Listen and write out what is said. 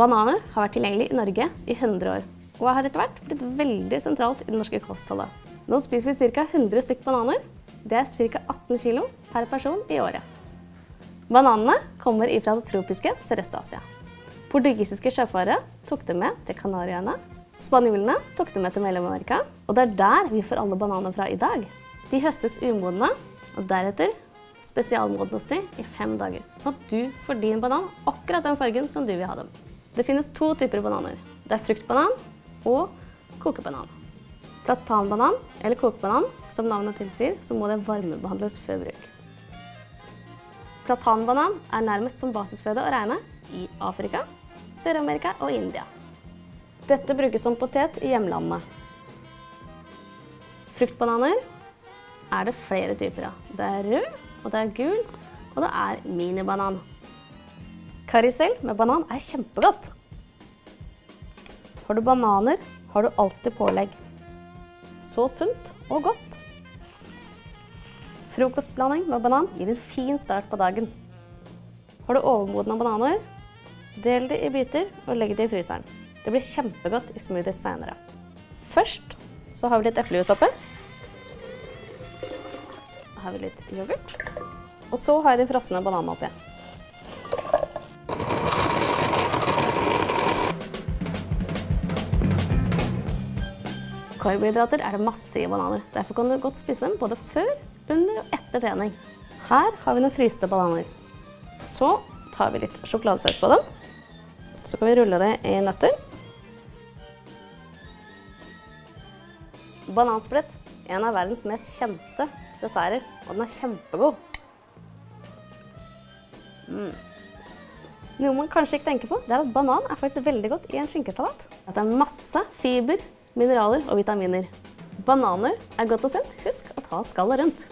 Bananer har vært tilgjengelig i Norge i 100 år, og har etter hvert blitt veldig sentralt i det norske kostholdet. Nå spiser vi ca. 100 stykk bananer. Det er ca. 18 kg per person i året. Bananene kommer ifra det tropiske Sørøst-Asia. Portugisiske sjøfarere tok dem med til Kanariøyene. Spanjolene tok dem med til Mellom-Amerika, og det er der vi får alle bananene fra i dag. De høstes umodne, og deretter spesialmodnes de i fem dager, sånn at du får din banan akkurat den fargen som du vil ha dem. Det finnes to typer bananer. Det er fruktbanan og kokebanan. Platanbanan eller kokebanan, som navnet tilsier, så må det varmebehandles før bruk. Platanbanan er nærmest som basisføde å regne i Afrika, Sør-Amerika og India. Dette brukes som potet i hjemlandene. Fruktbananer er det flere typer av. Det er rød, og det er gul, og det er minibanan. Karusell med banan er kjempegodt. Har du bananer, har du alltid pålegg. Så sunt og godt. Frokostblanding med banan gir en fin start på dagen. Har du overmodne bananer, del de i biter og legg de i fryseren. Det blir kjempegodt i smoothies senere. Først så har vi litt eplejus oppi. Her har vi litt yoghurt. Og så har jeg de frosne bananene oppi. Karbohydrater er det masse i bananer. Derfor kan du godt spise dem både før, under og etter trening. Her har vi noen fryste bananer. Så tar vi litt sjokoladesaus på dem. Så kan vi rulle det i nøtter. Banansplett en av verdens mest kjente desserter, og den er kjempegod. Mm. Noe man kanskje ikke tenker på, det er at banan er faktisk veldig godt i en skinkesalat. At det er masse fiber, mineraler og vitaminer. Bananer er godt og sunt. Husk å ta skallet rundt.